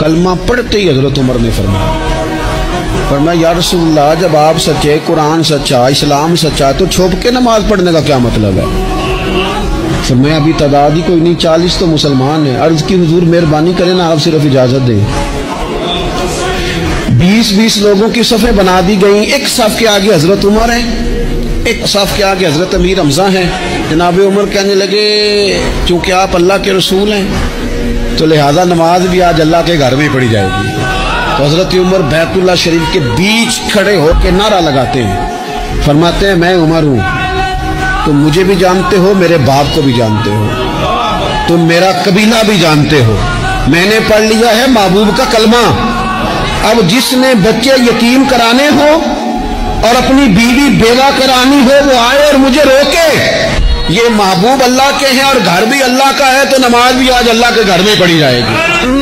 कलमा पढ़ते ही हज़रत उमर ने फरमाया। फरमाया, या रसूलुल्लाह, जब आप सच्चे, कुरान सच्चा, इस्लाम सच्चा तो छुप के नमाज़ पढ़ने का क्या मतलब है? फिर मैं अभी तादाद ही कोई नहीं, चालीस तो मुसलमान है। अर्ज़ की, हजूर, मेहरबानी करें ना, आप सिर्फ़ इजाज़त दें। बीस बीस लोगों की सफ़े बना दी गई। एक सफ के आगे हज़रत उमर है, एक सफ के आगे हज़रत अमीर हमजा है। जनाब उमर कहने लगे चूँकि आप अल्लाह के रसूल हैं तो लिहाजा नमाज़ भी आज अल्लाह के घर में पड़ी जाएगी। तो हज़रत उमर बैतुल्ला शरीफ के बीच खड़े होकर नारा लगाते हैं। फरमाते हैं, मैं उमर हूँ। तुम मुझे भी जानते हो, मेरे बाप को भी जानते हो। तुम मेरा कबीला भी जानते हो। मैंने पढ़ लिया है महबूब का कलमा। अब जिसने बच्चे यकीन कराने हो और अपनी बीवी बेवा करानी हो, वो आए और मुझे रोके। ये महबूब अल्लाह के हैं और घर भी अल्लाह का है तो नमाज़ भी आज अल्लाह के घर में पड़ी जाएगी।